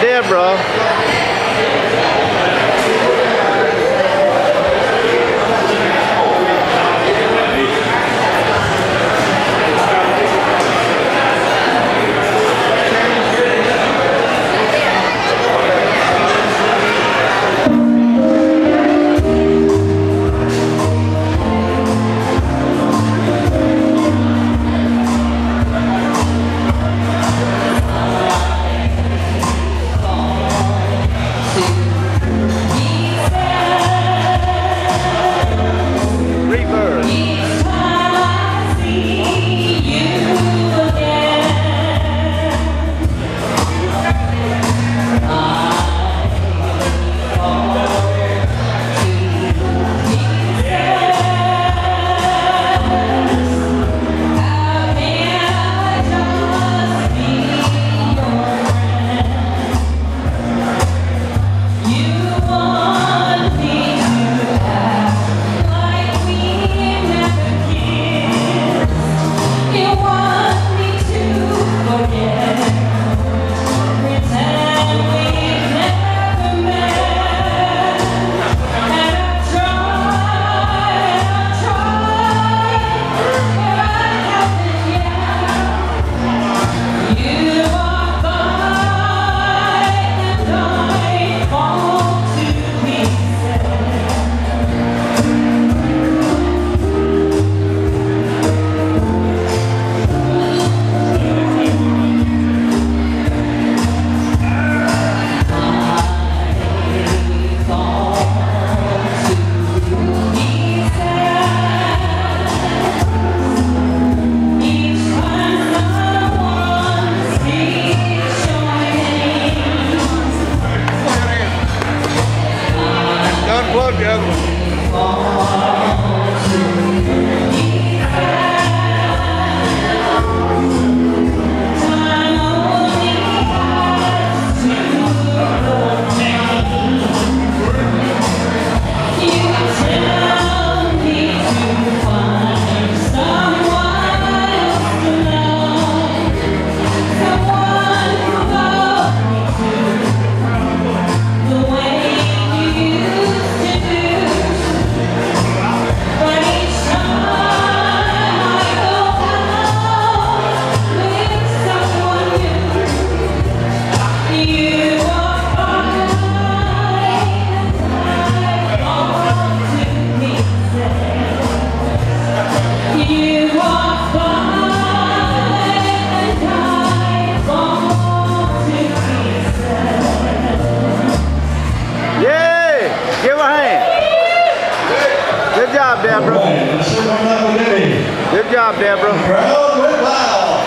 Deborah. Deborah. Good job, Deborah. Crowd went wild.